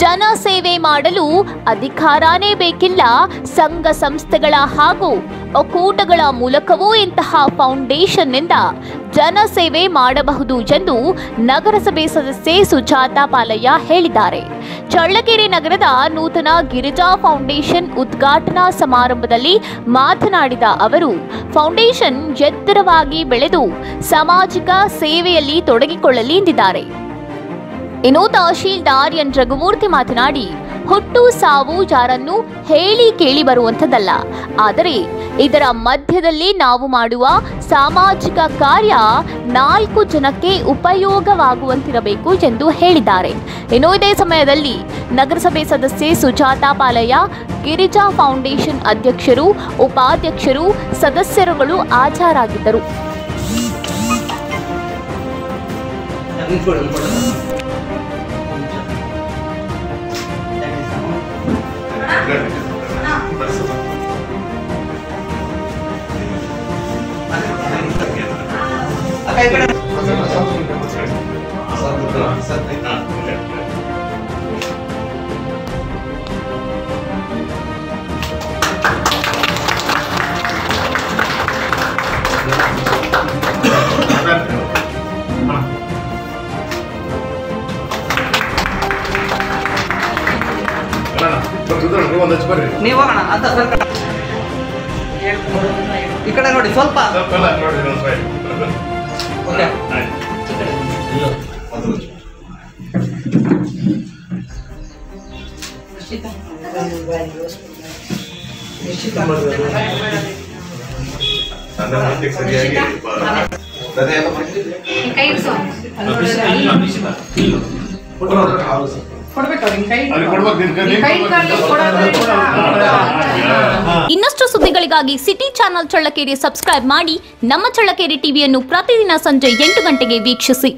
ಜನ ಸೇವೆ ಮಾಡಲು ಅಧಿಕಾರನೇ ಬೇಕಿಲ್ಲ. ಸಂಘ ಸಂಸ್ಥೆಗಳ ಹಾಗೂ ಒಕ್ಕೂಟಗಳ ಮೂಲಕವೂ ಇಂತಹ ಫೌಂಡೇಶನ್ನಿಂದ ಜನ ಸೇವೆ ಮಾಡಬಹುದು ಎಂದು ನಗರಸಭೆ ಸದಸ್ಯೆ ಸುಜಾತಾ ಪಾಲಯ್ಯ ಹೇಳಿದ್ದಾರೆ. ಚಳ್ಳಕೆರೆ ನಗರದ ನೂತನ ಗಿರಿಜಾ ಫೌಂಡೇಶನ್ ಉದ್ಘಾಟನಾ ಸಮಾರಂಭದಲ್ಲಿ ಮಾತನಾಡಿದ ಅವರು ಫೌಂಡೇಶನ್ ಎತ್ತರವಾಗಿ ಬೆಳೆದು ಸಾಮಾಜಿಕ ಸೇವೆಯಲ್ಲಿ ತೊಡಗಿಕೊಳ್ಳಲಿ ಎಂದಿದ್ದಾರೆ. ಇನ್ನು ತಹಶೀಲ್ದಾರ್ ಎನ್ ರಘುಮೂರ್ತಿ ಮಾತನಾಡಿ, ಹುಟ್ಟು ಸಾವು ಯಾರನ್ನು ಹೇಳಿ ಕೇಳಿ ಬರುವಂಥದ್ದಲ್ಲ. ಆದರೆ ಇದರ ಮಧ್ಯದಲ್ಲಿ ನಾವು ಮಾಡುವ ಸಾಮಾಜಿಕ ಕಾರ್ಯ ನಾಲ್ಕು ಜನಕ್ಕೆ ಉಪಯೋಗವಾಗುವಂತಿರಬೇಕು ಎಂದು ಹೇಳಿದ್ದಾರೆ. ಇನ್ನು ಇದೇ ಸಮಯದಲ್ಲಿ ನಗರಸಭೆ ಸದಸ್ಯೆ ಸುಜಾತಾ ಪಾಲಯ್ಯ, ಗಿರಿಜಾ ಫೌಂಡೇಶನ್ ಅಧ್ಯಕ್ಷರು, ಉಪಾಧ್ಯಕ್ಷರು, ಸದಸ್ಯರುಗಳು ಹಾಜರಾಗಿದ್ದರು. ನೀವು ಹೋಗೋಣ ಅಂತ ಸ್ವಲ್ಪ ಈ ಕಡೆ ನೋಡಿ ಸ್ವಲ್ಪ ಇನ್ನಷ್ಟು ಸುದ್ದಿಗಳಿಗಾಗಿ ಸಿಟಿ ಚಾನೆಲ್ ಚಳ್ಳಕೆರೆ ಸಬ್ಸ್ಕ್ರೈಬ್ ಮಾಡಿ ನಮ್ಮ ಚಳ್ಳಕೆರೆ ಟಿವಿಯನ್ನು ಪ್ರತಿದಿನ ಸಂಜೆ ಎಂಟು ಗಂಟೆಗೆ ವೀಕ್ಷಿಸಿ.